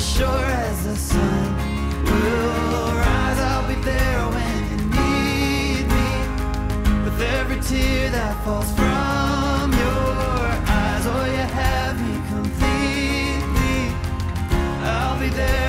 sure as the sun will rise. I'll be there when you need me. With every tear that falls from your eyes, oh, you have me completely. I'll be there.